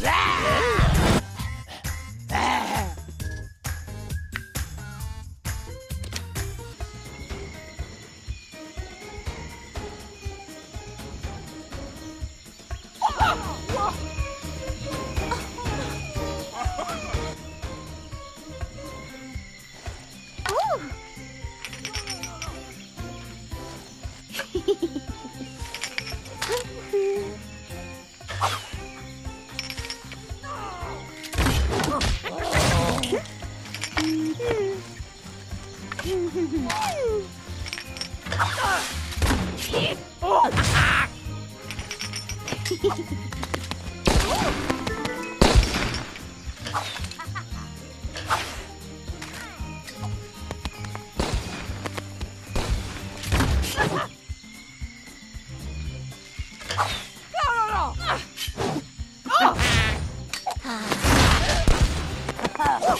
Yeah! Oh!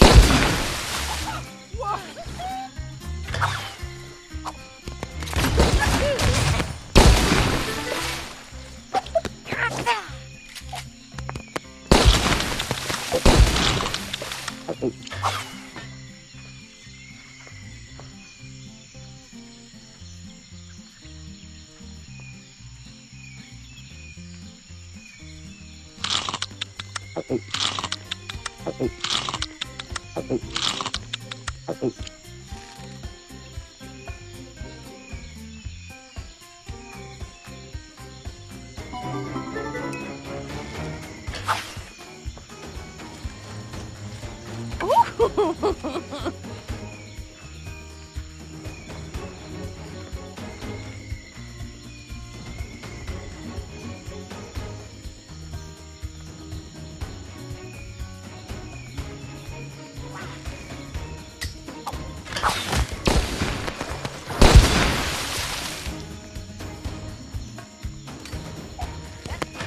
Oh!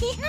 Oh,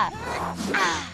啊。啊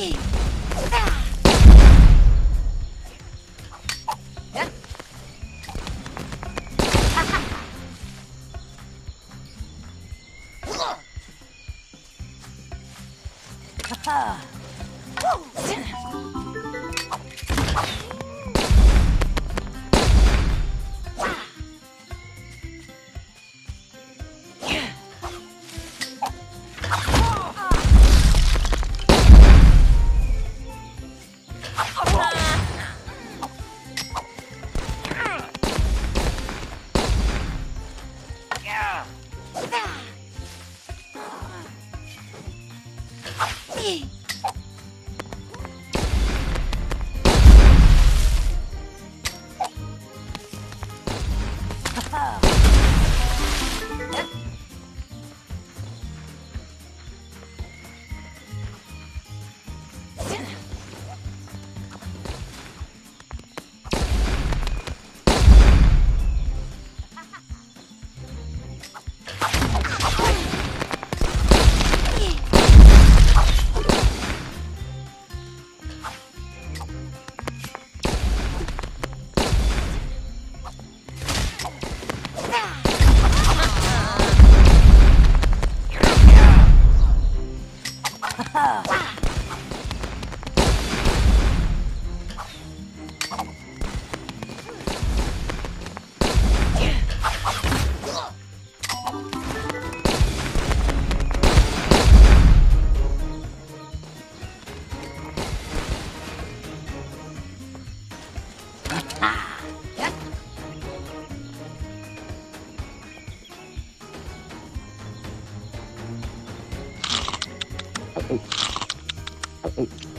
Yeah. Oh.